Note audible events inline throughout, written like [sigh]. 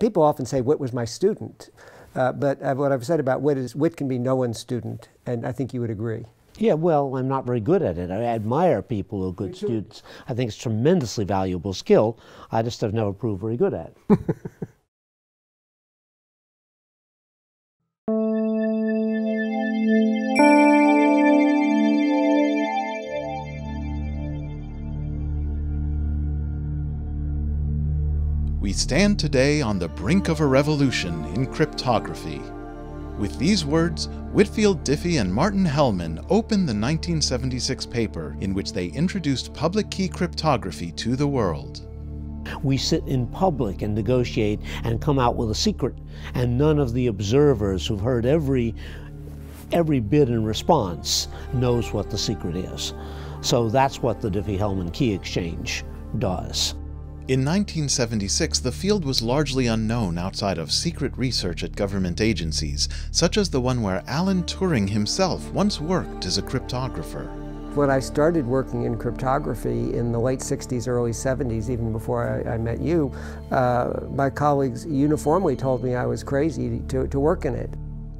people often say Witt was my student, uh, but uh, what I've said about Witt is Witt can be no one's student, and I think you would agree. Yeah, well, I'm not very good at it. I admire people who are good students. I think it's tremendously valuable skill. I just have never proved very good at it. [laughs] We stand today on the brink of a revolution in cryptography. With these words, Whitfield Diffie and Martin Hellman opened the 1976 paper in which they introduced public key cryptography to the world. We sit in public and negotiate and come out with a secret, and none of the observers who've heard every every bid and response knows what the secret is. So that's what the Diffie-Hellman key exchange does. In 1976, the field was largely unknown outside of secret research at government agencies, such as the one where Alan Turing himself once worked as a cryptographer. When I started working in cryptography in the late 60s, early 70s, even before I, I met you, uh, my colleagues uniformly told me I was crazy to, to work in it.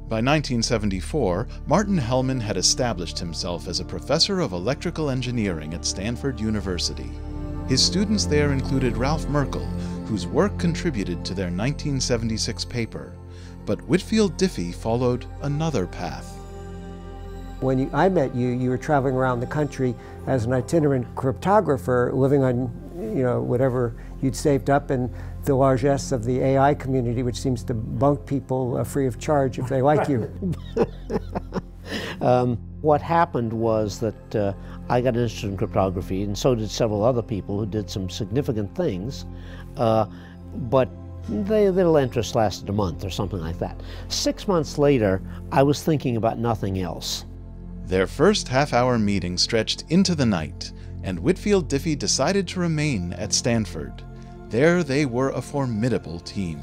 By 1974, Martin Hellman had established himself as a professor of electrical engineering at Stanford University. His students there included Ralph Merkle, whose work contributed to their 1976 paper. But Whitfield Diffie followed another path. When you, I met you, you were traveling around the country as an itinerant cryptographer, living on, you know, whatever you'd saved up and the largesse of the AI community, which seems to bunk people uh, free of charge if they like you. [laughs] um, what happened was that uh, I got interested in cryptography, and so did several other people who did some significant things, uh, but they, their interest lasted a month or something like that. Six months later, I was thinking about nothing else. Their first half hour meeting stretched into the night, and Whitfield Diffie decided to remain at Stanford. There they were a formidable team.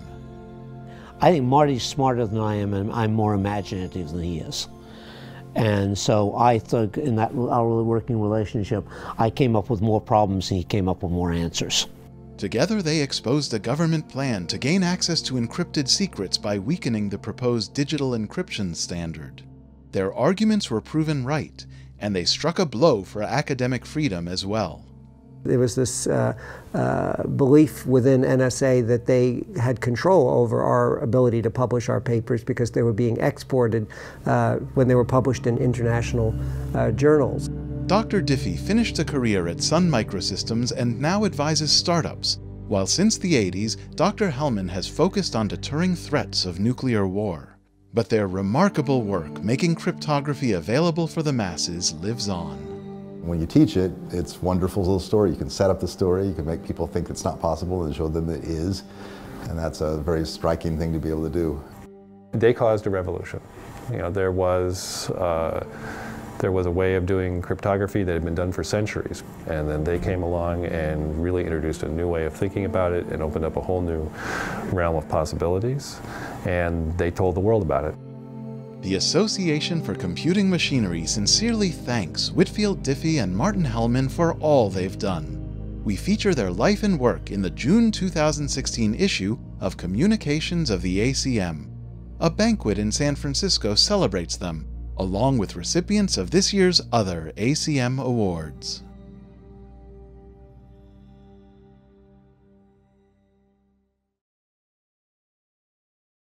I think Marty's smarter than I am, and I'm more imaginative than he is. And so I think in that our working relationship, I came up with more problems and he came up with more answers. Together, they exposed a government plan to gain access to encrypted secrets by weakening the proposed digital encryption standard. Their arguments were proven right, and they struck a blow for academic freedom as well. There was this uh, uh, belief within NSA that they had control over our ability to publish our papers because they were being exported uh, when they were published in international uh, journals. Dr. Diffie finished a career at Sun Microsystems and now advises startups, while since the 80s, Dr. Hellman has focused on deterring threats of nuclear war. But their remarkable work making cryptography available for the masses lives on. When you teach it, it's a wonderful little story. You can set up the story, you can make people think it's not possible and show them it is. And that's a very striking thing to be able to do. They caused a revolution. You know, there was, uh, there was a way of doing cryptography that had been done for centuries. And then they came along and really introduced a new way of thinking about it and opened up a whole new realm of possibilities. And they told the world about it. The Association for Computing Machinery sincerely thanks Whitfield Diffie and Martin Hellman for all they've done. We feature their life and work in the June 2016 issue of Communications of the ACM. A banquet in San Francisco celebrates them, along with recipients of this year's other ACM awards.